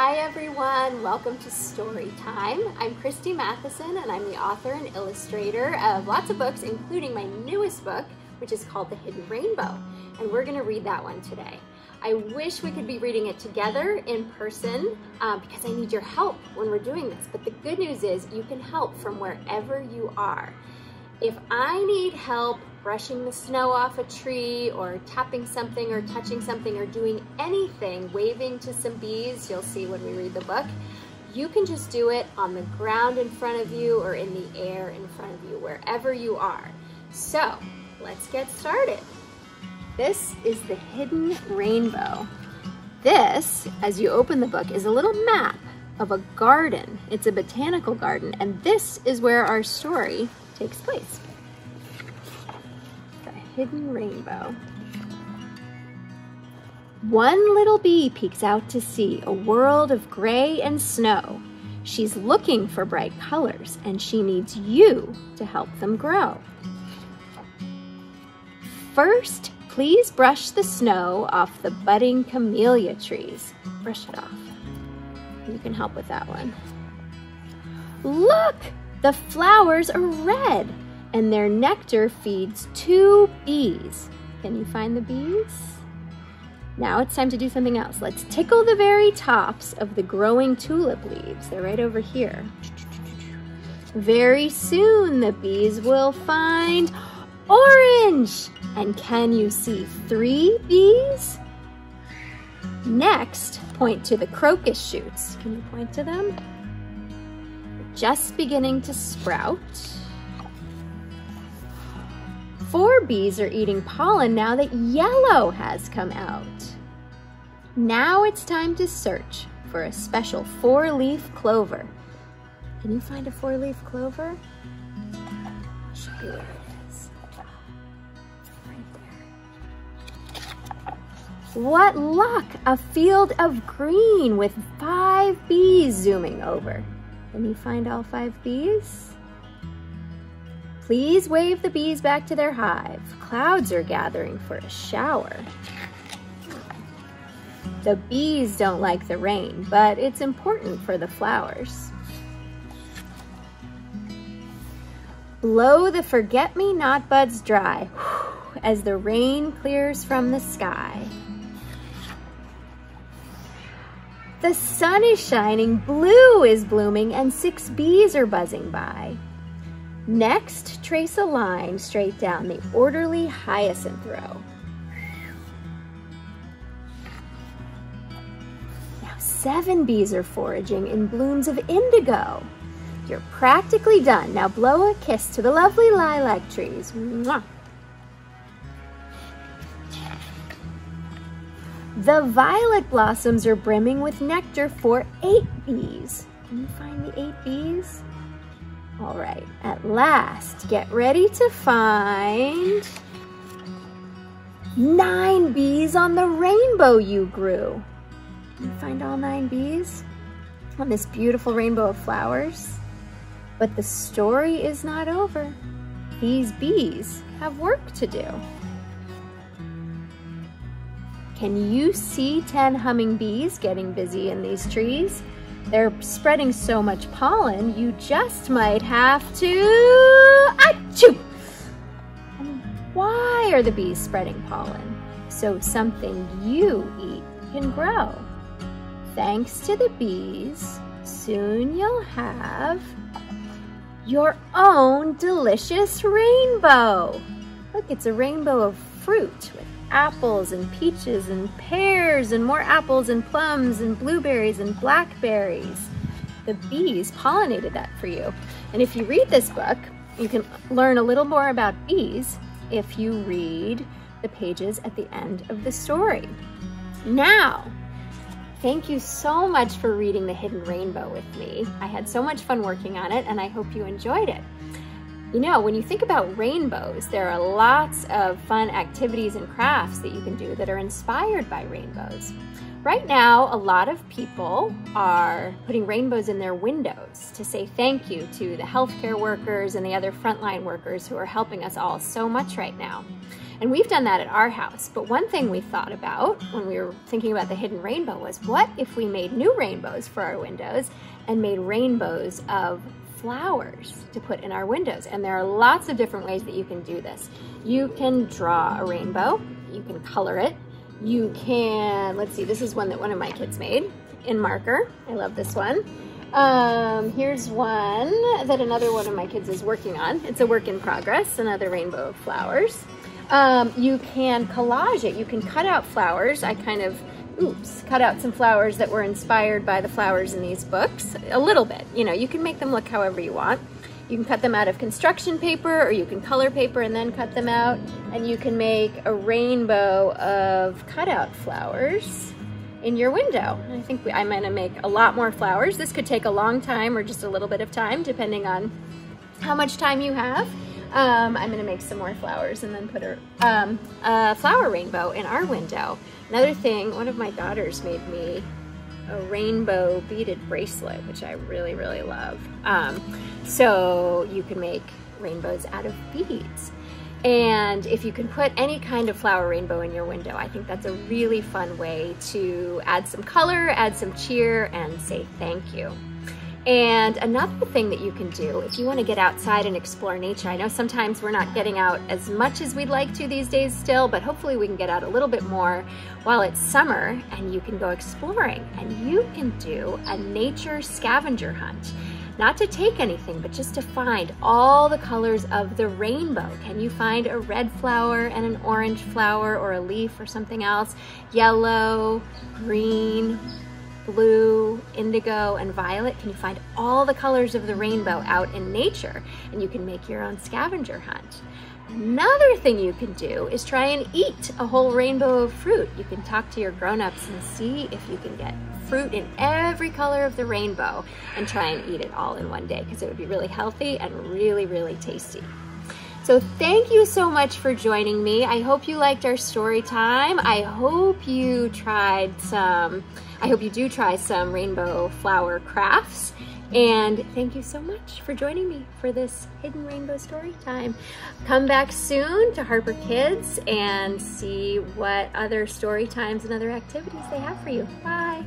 Hi everyone, welcome to Story Time. I'm Christie Matheson and I'm the author and illustrator of lots of books, including my newest book, which is called The Hidden Rainbow. And we're gonna read that one today. I wish we could be reading it together in person uh, because I need your help when we're doing this. But the good news is you can help from wherever you are. If I need help brushing the snow off a tree or tapping something or touching something or doing anything, waving to some bees, you'll see when we read the book, you can just do it on the ground in front of you or in the air in front of you, wherever you are. So let's get started. This is the hidden rainbow. This, as you open the book, is a little map of a garden. It's a botanical garden, and this is where our story takes place. Hidden rainbow. One little bee peeks out to see a world of gray and snow. She's looking for bright colors, and she needs you to help them grow. First, please brush the snow off the budding camellia trees. Brush it off. You can help with that one. Look! The flowers are red and their nectar feeds two bees. Can you find the bees? Now it's time to do something else. Let's tickle the very tops of the growing tulip leaves. They're right over here. Very soon the bees will find orange. And can you see three bees? Next, point to the crocus shoots. Can you point to them? just beginning to sprout. Four bees are eating pollen now that yellow has come out. Now it's time to search for a special four-leaf clover. Can you find a four-leaf clover? I'll show you where it is. Right there. What luck! A field of green with five bees zooming over. Can you find all five bees? Please wave the bees back to their hive. Clouds are gathering for a shower. The bees don't like the rain, but it's important for the flowers. Blow the forget-me-not buds dry as the rain clears from the sky. The sun is shining, blue is blooming, and six bees are buzzing by. Next, trace a line straight down the orderly hyacinth row. Now seven bees are foraging in blooms of indigo. You're practically done. Now blow a kiss to the lovely lilac trees. Mwah. The violet blossoms are brimming with nectar for eight bees. Can you find the eight bees? All right, at last, get ready to find nine bees on the rainbow you grew. You find all nine bees on this beautiful rainbow of flowers? But the story is not over. These bees have work to do. Can you see 10 humming bees getting busy in these trees? They're spreading so much pollen, you just might have to... Achoo! Why are the bees spreading pollen? So something you eat can grow. Thanks to the bees, soon you'll have your own delicious rainbow. Look, it's a rainbow of fruit with apples and peaches and pears and more apples and plums and blueberries and blackberries. The bees pollinated that for you. And if you read this book, you can learn a little more about bees if you read the pages at the end of the story. Now, thank you so much for reading The Hidden Rainbow with me. I had so much fun working on it and I hope you enjoyed it. You know, when you think about rainbows, there are lots of fun activities and crafts that you can do that are inspired by rainbows. Right now, a lot of people are putting rainbows in their windows to say thank you to the healthcare workers and the other frontline workers who are helping us all so much right now. And we've done that at our house. But one thing we thought about when we were thinking about the hidden rainbow was what if we made new rainbows for our windows and made rainbows of flowers to put in our windows. And there are lots of different ways that you can do this. You can draw a rainbow, you can color it, you can, let's see, this is one that one of my kids made in marker. I love this one. Um, here's one that another one of my kids is working on. It's a work in progress, another rainbow of flowers. Um, you can collage it. You can cut out flowers. I kind of, oops, cut out some flowers that were inspired by the flowers in these books. A little bit, you know, you can make them look however you want. You can cut them out of construction paper or you can color paper and then cut them out. And you can make a rainbow of cutout flowers in your window. I think we, I'm gonna make a lot more flowers. This could take a long time or just a little bit of time depending on how much time you have. Um, I'm gonna make some more flowers and then put a, um, a flower rainbow in our window. Another thing, one of my daughters made me a rainbow beaded bracelet, which I really, really love. Um, so you can make rainbows out of beads. And if you can put any kind of flower rainbow in your window, I think that's a really fun way to add some color, add some cheer, and say thank you. And another thing that you can do if you want to get outside and explore nature, I know sometimes we're not getting out as much as we'd like to these days still, but hopefully we can get out a little bit more while it's summer and you can go exploring and you can do a nature scavenger hunt not to take anything, but just to find all the colors of the rainbow. Can you find a red flower and an orange flower or a leaf or something else? Yellow, green, blue, indigo, and violet. Can you find all the colors of the rainbow out in nature? And you can make your own scavenger hunt. Another thing you can do is try and eat a whole rainbow of fruit. You can talk to your grown-ups and see if you can get fruit in every color of the rainbow and try and eat it all in one day because it would be really healthy and really, really tasty. So thank you so much for joining me. I hope you liked our story time. I hope you tried some, I hope you do try some rainbow flower crafts and thank you so much for joining me for this Hidden Rainbow story time. Come back soon to Harper Kids and see what other story times and other activities they have for you. Bye.